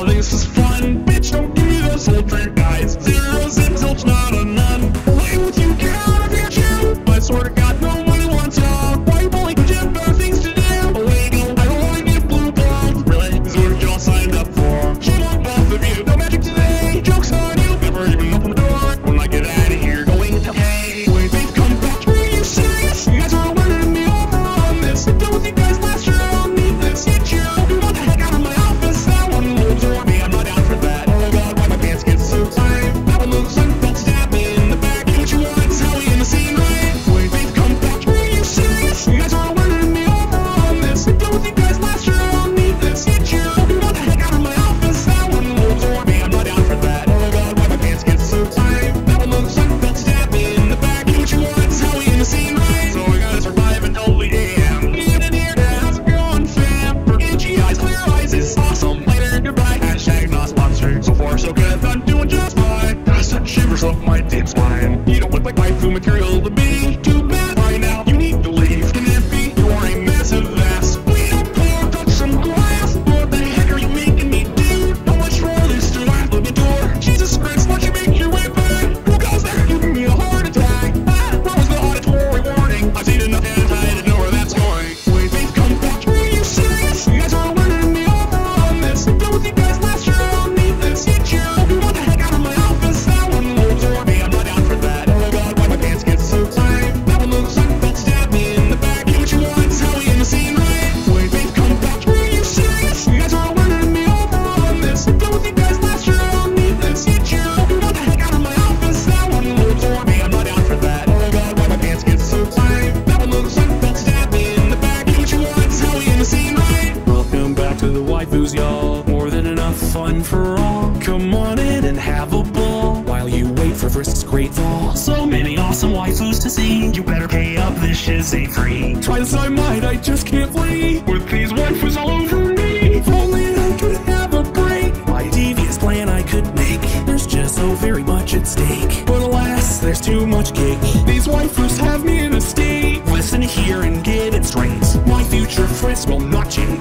all this is shows y'all more than enough fun for all. Come on in and have a ball while you wait for Frisk's great fall. So many awesome waifus to see. You better pay up, this shit's ain't free. Try I might, I just can't flee with these waifus all over me. If only I could have a break. My devious plan I could make. There's just so very much at stake. But alas, there's too much cake. These waifus have me in a state. Listen here and get it straight. My future Frisk will not change.